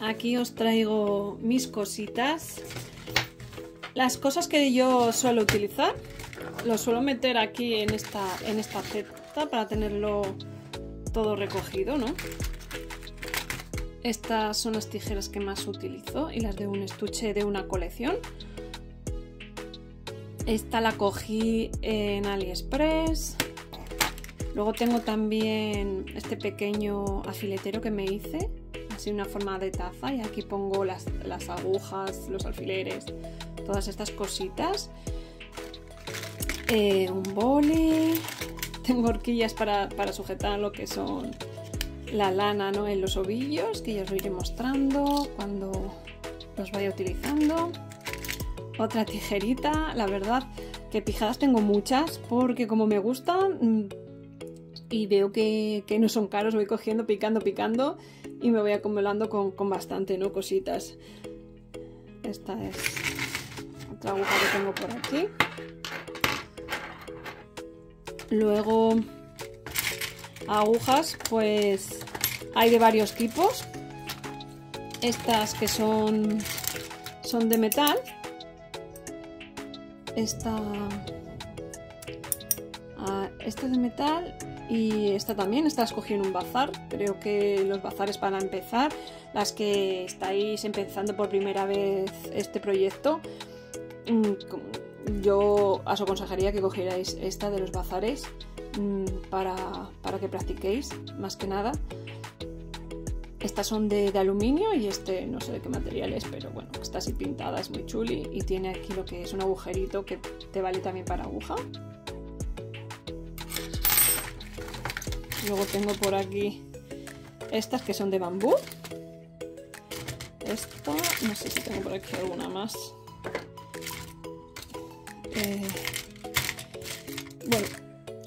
Aquí os traigo mis cositas. Las cosas que yo suelo utilizar, lo suelo meter aquí en esta, en esta cesta para tenerlo todo recogido, ¿no? Estas son las tijeras que más utilizo y las de un estuche de una colección. Esta la cogí en AliExpress. Luego tengo también este pequeño afiletero que me hice, así una forma de taza y aquí pongo las, las agujas, los alfileres, todas estas cositas. Eh, un boli, tengo horquillas para, para sujetar lo que son la lana ¿no? en los ovillos, que ya os lo iré mostrando cuando los vaya utilizando. Otra tijerita, la verdad que pijadas tengo muchas porque como me gustan mm, y veo que, no son caros, voy cogiendo, picando, picando y me voy acumulando con, con bastante, ¿no? Cositas. Esta es otra aguja que tengo por aquí. Luego agujas, pues hay de varios tipos. Estas que son, son de metal. Esta, ah, esta de metal y esta también. Esta la escogí en un bazar. Creo que los bazares para empezar, las que estáis empezando por primera vez este proyecto, mm, yo os aconsejaría que cogierais esta de los bazares Mm, para, que practiquéis, más que nada. Estas son de, aluminio y este no sé de qué material es, pero bueno, está así pintada, es muy chuli y tiene aquí lo que es un agujerito que te vale también para aguja. Luego tengo por aquí estas que son de bambú. Esta, no sé si tengo por aquí alguna más. Eh, bueno,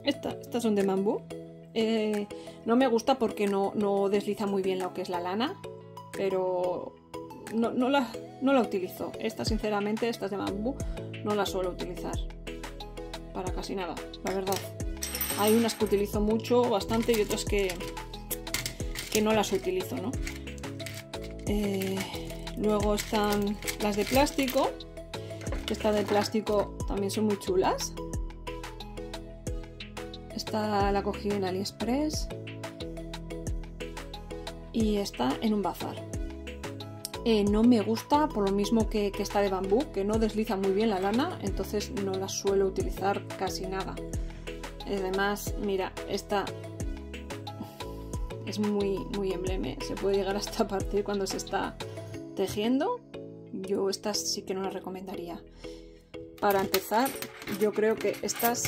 estas son de bambú. Eh, no me gusta porque no, desliza muy bien lo que es la lana, pero no, la, no la utilizo. Esta, sinceramente, estas de bambú, no las suelo utilizar para casi nada, la verdad. Hay unas que utilizo mucho, bastante, y otras que, que no las utilizo. Eh, luego están las de plástico. Estas de plástico también son muy chulas. Esta la cogí en AliExpress y está en un bazar. Eh, no me gusta por lo mismo que, que está de bambú, que no desliza muy bien la lana, entonces no la suelo utilizar casi nada. Además, mira, esta es muy, muy embleme, se puede llegar hasta partir cuando se está tejiendo. Yo estas sí que no las recomendaría. Para empezar, yo creo que estas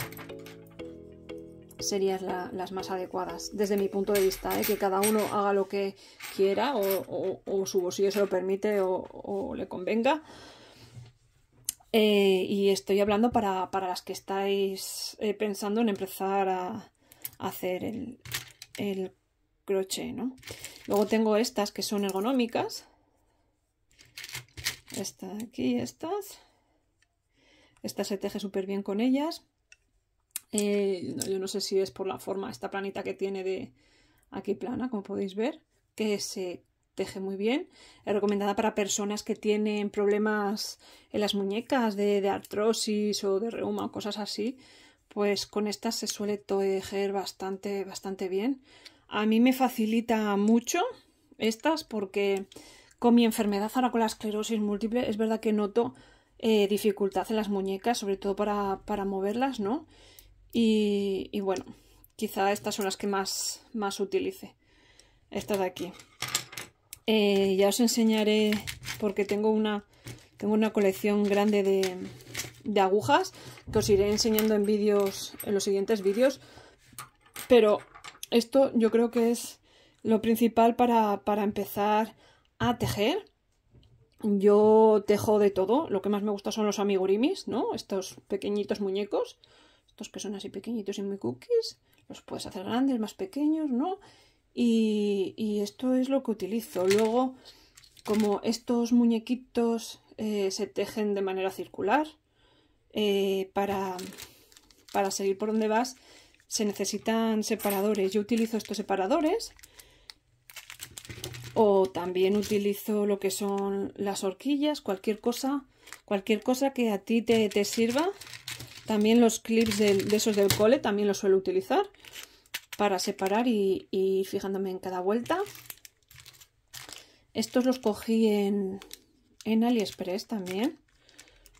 serían las más adecuadas desde mi punto de vista, ¿eh? que cada uno haga lo que quiera o, su bolsillo se lo permite o, le convenga. Eh, y estoy hablando para, las que estáis eh, pensando en empezar a, hacer el, el, crochet, ¿no? Luego tengo estas que son ergonómicas. Esta de aquí, estas. Esta se teje súper bien con ellas. Eh, yo no sé si es por la forma, esta planita que tiene de aquí plana, como podéis ver, que se teje muy bien. Es recomendada para personas que tienen problemas en las muñecas de, artrosis o de reuma o cosas así. Pues con estas se suele tejer bastante, bastante bien. A mí me facilita mucho estas porque con mi enfermedad ahora con la esclerosis múltiple es verdad que noto eh, dificultad en las muñecas, sobre todo para, para moverlas, ¿no? Y, bueno, quizá estas son las que más, más utilice. Esta de aquí. Eh, ya os enseñaré porque tengo una, tengo una colección grande de, de agujas que os iré enseñando en vídeos, en los siguientes vídeos. Pero esto yo creo que es lo principal para, para empezar a tejer. Yo tejo de todo. Lo que más me gusta son los amigurimis, ¿no? Estos pequeñitos muñecos. Estos que son así pequeñitos y muy cookies, los puedes hacer grandes, más pequeños, ¿no? Y, esto es lo que utilizo. Luego, como estos muñequitos eh, se tejen de manera circular, eh, para, para seguir por donde vas, se necesitan separadores. Yo utilizo estos separadores O también utilizo lo que son las horquillas, cualquier cosa, cualquier cosa que a ti te, te sirva. También los clips de, esos del cole también los suelo utilizar para separar y, fijándome en cada vuelta. Estos los cogí en, en AliExpress también.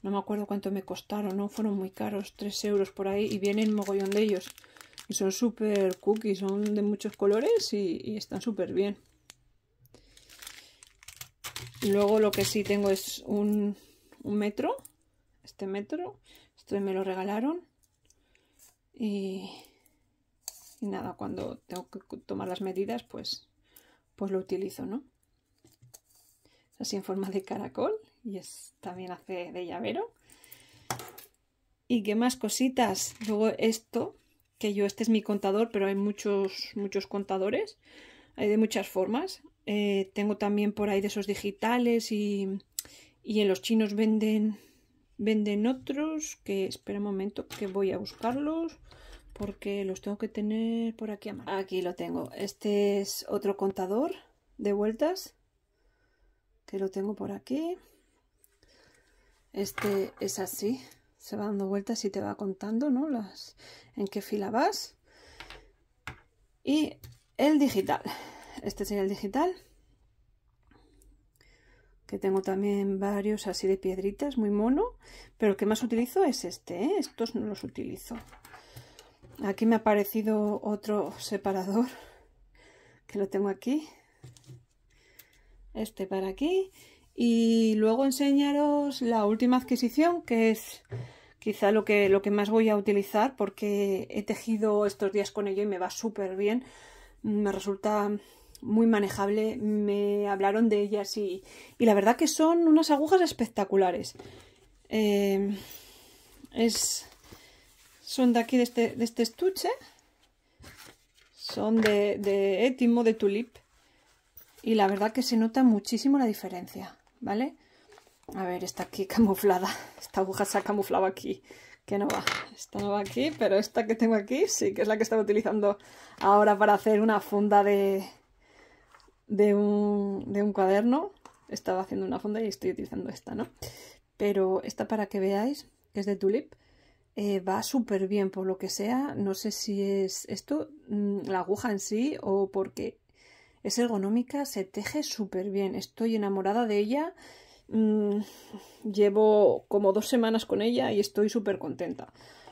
No me acuerdo cuánto me costaron, no fueron muy caros, 3 euros por ahí y vienen mogollón de ellos. Y son súper cookies, son de muchos colores y, están súper bien. Luego lo que sí tengo es un, metro, este metro, este me lo regalaron. Y, y nada, cuando tengo que tomar las medidas, pues, pues lo utilizo, ¿no? así en forma de caracol y es, también hace de llavero. ¿Y qué más cositas? Luego esto, que yo, este es mi contador, pero hay muchos, muchos contadores, hay de muchas formas. Eh, tengo también por ahí de esos digitales y, y en los chinos venden, venden otros, que espera un momento que voy a buscarlos porque los tengo que tener por aquí. Aquí lo tengo. Este es otro contador de vueltas que lo tengo por aquí. Este es así, se va dando vueltas y te va contando, ¿no? Las, en qué fila vas. Y el digital. Este sería el digital. Que tengo también varios así de piedritas, muy mono. Pero el que más utilizo es este, ¿eh? Estos no los utilizo. Aquí me ha aparecido otro separador. Que lo tengo aquí. Este para aquí y luego enseñaros la última adquisición, que es quizá lo que, lo que más voy a utilizar porque he tejido estos días con ello y me va súper bien. Me resulta muy manejable. Me hablaron de ellas y, y la verdad que son unas agujas espectaculares. Eh, es, son de aquí, de este, de este estuche. Son de, de Etimo, de Tulip. Y la verdad que se nota muchísimo la diferencia. ¿vale? A ver, está aquí camuflada. Esta aguja se ha camuflado aquí, que no va. Esta no va aquí, pero esta que tengo aquí sí, que es la que estaba utilizando ahora para hacer una funda de, de, un, de un cuaderno. Estaba haciendo una funda y estoy utilizando esta, ¿no? Pero esta para que veáis, que es de Tulip, eh, va súper bien por lo que sea. No sé si es esto, mm, la aguja en sí, o porque es ergonómica, se teje súper bien. Estoy enamorada de ella. Mm, llevo como dos semanas con ella y estoy súper contenta.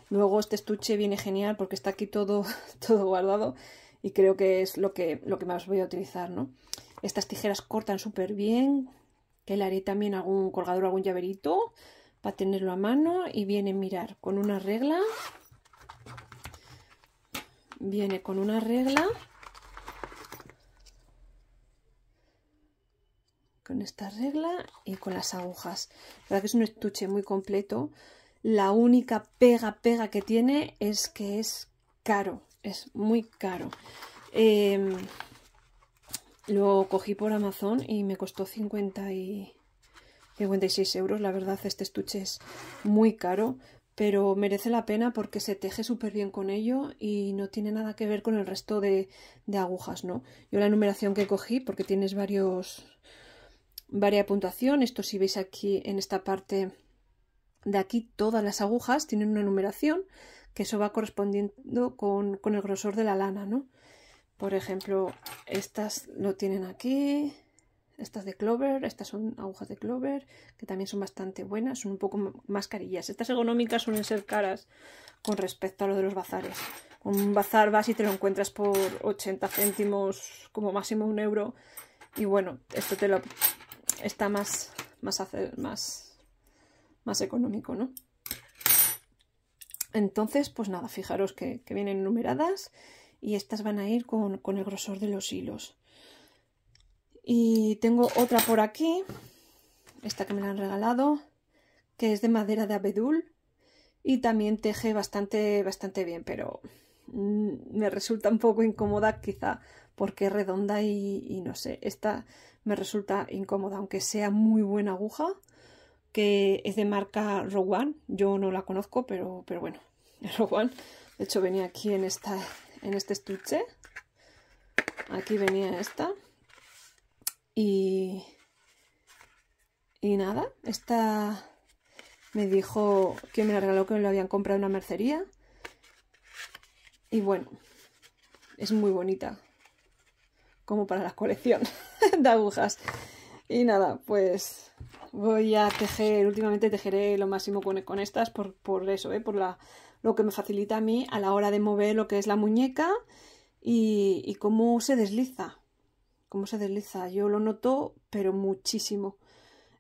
Luego este estuche viene genial porque está aquí todo, todo guardado y creo que es lo que, lo que más voy a utilizar, ¿no? Estas tijeras cortan súper bien, que le haré también algún colgador, algún llaverito para tenerlo a mano y viene, mirar, con una regla. Viene con una regla con esta regla y con las agujas. La verdad que es un estuche muy completo. La única pega, pega que tiene es que es caro, es muy caro. Em, lo cogí por Amazon y me costó 50 y 56 euros. La verdad, este estuche es muy caro, pero merece la pena porque se teje súper bien con ello y no tiene nada que ver con el resto de, de agujas, ¿no? Yo la numeración que cogí, porque tienes varios varia puntuación. Esto si veis aquí en esta parte de aquí, todas las agujas tienen una numeración que eso va correspondiendo con, el grosor de la lana, ¿no? Por ejemplo, estas lo tienen aquí, estas de Clover, estas son agujas de Clover, que también son bastante buenas, son un poco más carillas. Estas ergonómicas suelen ser caras con respecto a lo de los bazares. Un bazar vas y te lo encuentras por 80 céntimos, como máximo un euro. Y bueno, esto te lo está más, más, hacer, más, más económico, ¿no? Entonces, pues nada, fijaros que, vienen numeradas y estas van a ir con, con, el grosor de los hilos. Y tengo otra por aquí, esta que me la han regalado, que es de madera de abedul y también teje bastante, bastante bien, pero mm, me resulta un poco incómoda quizá porque es redonda y, no sé, esta me resulta incómoda, aunque sea muy buena aguja, que es de marca Rowan, yo no la conozco, pero, pero bueno, Rowan, de hecho venía aquí en, esta, en este estuche, aquí venía esta, Y, y nada, esta me dijo que me la regaló que me lo habían comprado en una mercería. Y bueno, es muy bonita. Como para la colección de agujas. Y nada, pues voy a tejer, últimamente tejeré lo máximo con, con estas por, por eso, ¿eh? por la, lo que me facilita a mí a la hora de mover lo que es la muñeca y, y cómo se desliza. Cómo se desliza. Yo lo noto, pero muchísimo.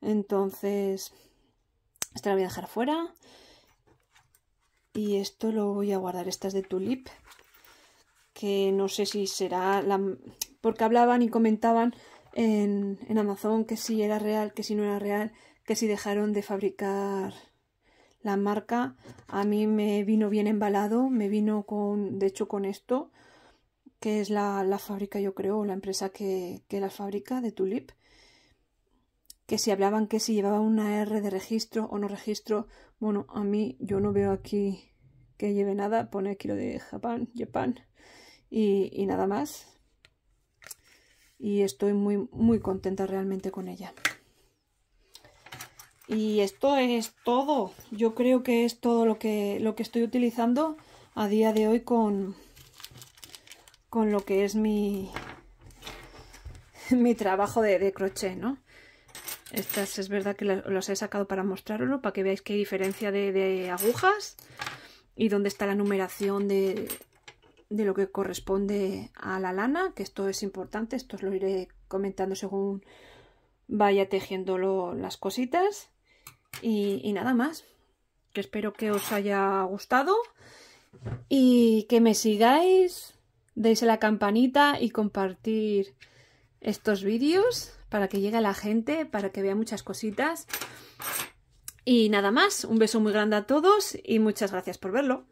Entonces, esta la voy a dejar fuera. Y esto lo voy a guardar. Esta es de Tulip. Que no sé si será la... Porque hablaban y comentaban en, en Amazon que si era real, que si no era real, que si dejaron de fabricar la marca. A mí me vino bien embalado. Me vino con... De hecho con esto. Que es la, la fábrica, yo creo, la empresa que, que la fabrica de Tulip que si hablaban que si llevaba una R de registro o no registro, bueno, a mí yo no veo aquí que lleve nada, pone aquí lo de Japón, Japan y, y nada más. Y estoy muy, muy contenta realmente con ella. Y esto es todo. Yo creo que es todo lo que, lo que estoy utilizando a día de hoy con, con lo que es mi, mi trabajo de, de crochet, ¿no? Estas es verdad que las he sacado para mostrarlo, para que veáis hay diferencia de, agujas y dónde está la numeración de, de, lo que corresponde a la lana, que esto es importante, esto os lo iré comentando según vaya tejiendo las cositas. Y, y nada más, que espero que os haya gustado y que me sigáis, deis a la campanita y compartir estos vídeos para que llegue a la gente, para que vea muchas cositas. Y nada más, un beso muy grande a todos y muchas gracias por verlo.